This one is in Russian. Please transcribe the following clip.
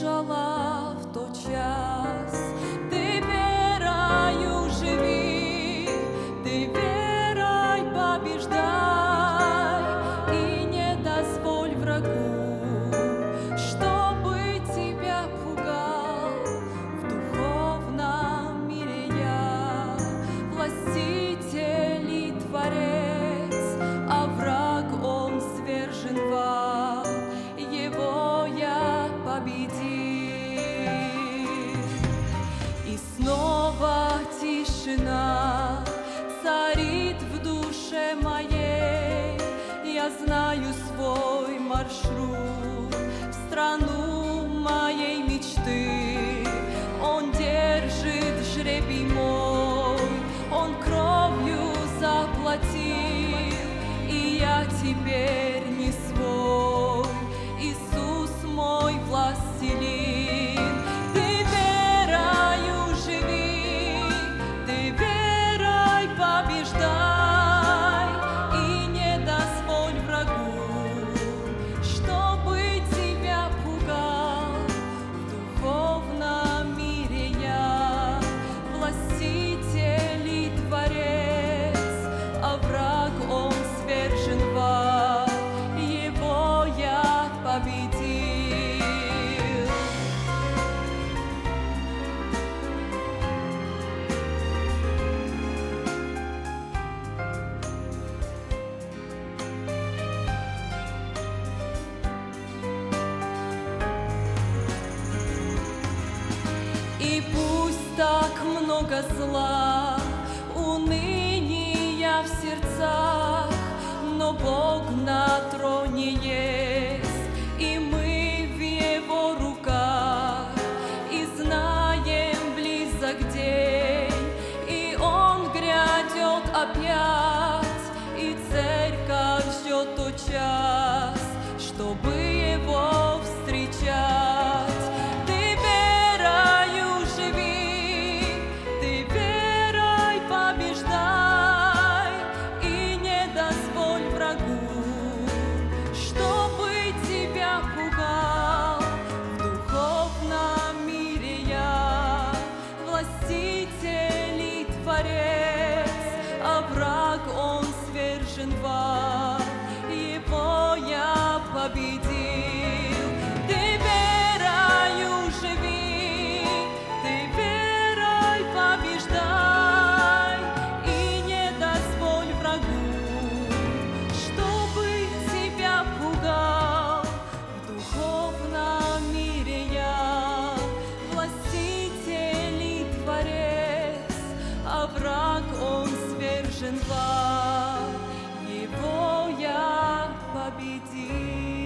слышала в тот час. Ты верою живи, ты верой побеждай, и не дозволь врагу, чтобы тебя пугал в духовном мире я власти. Тишина царит в душе моей, я знаю свой маршрут в страну много зла, уныния в сердцах, но Бог на троне есть, и мы в Его руках, и знаем близок день, и Он грядет опять, свержен в ад, его я победил. Ты верою живи, ты верой побеждай, и не дозволь врагу, чтобы тебя пугал. В духовном мире я властитель и творец, а враг он свержен в ад, его я победил.